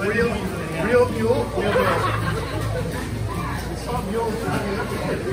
real, real mule. Real mule. It's not mule.